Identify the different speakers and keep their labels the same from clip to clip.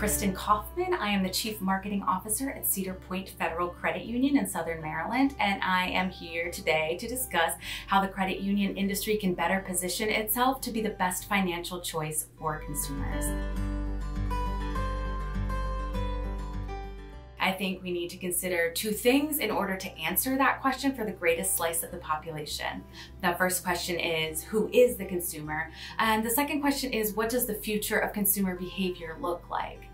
Speaker 1: Kristin Kauffman. I am the Chief Marketing Officer at Cedar Point Federal Credit Union in Southern Maryland, and I am here today to discuss how the credit union industry can better position itself to be the best financial choice for consumers. I think we need to consider two things in order to answer that question for the greatest slice of the population. The first question is, who is the consumer? And the second question is, what does the future of consumer behavior look like?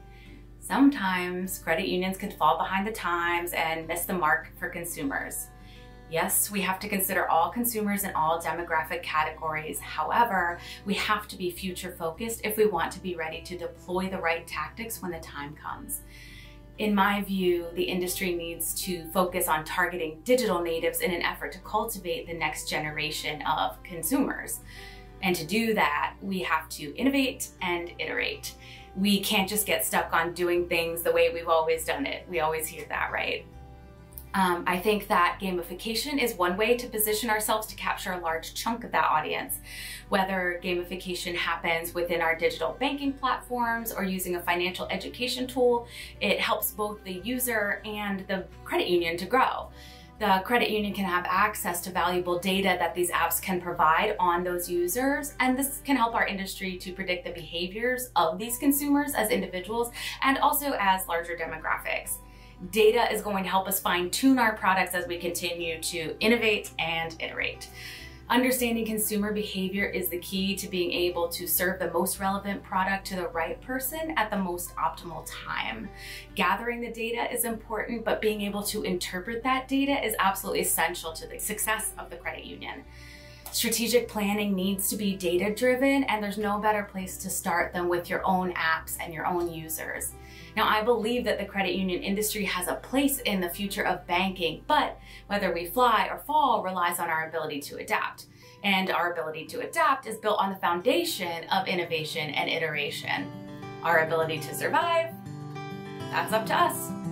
Speaker 1: Sometimes credit unions can fall behind the times and miss the mark for consumers. Yes, we have to consider all consumers in all demographic categories. However, we have to be future focused if we want to be ready to deploy the right tactics when the time comes in my view, the industry needs to focus on targeting digital natives in an effort to cultivate the next generation of consumers. And to do that, we have to innovate and iterate. We can't just get stuck on doing things the way we've always done it. We always hear that, right? Um, I think that gamification is one way to position ourselves to capture a large chunk of that audience. Whether gamification happens within our digital banking platforms or using a financial education tool, it helps both the user and the credit union to grow. The credit union can have access to valuable data that these apps can provide on those users, and this can help our industry to predict the behaviors of these consumers as individuals and also as larger demographics. Data is going to help us fine tune our products as we continue to innovate and iterate. Understanding consumer behavior is the key to being able to serve the most relevant product to the right person at the most optimal time. Gathering the data is important, but being able to interpret that data is absolutely essential to the success of the credit union. Strategic planning needs to be data driven, and there's no better place to start than with your own apps and your own users. Now, I believe that the credit union industry has a place in the future of banking, but whether we fly or fall relies on our ability to adapt. And our ability to adapt is built on the foundation of innovation and iteration. Our ability to survive, that's up to us.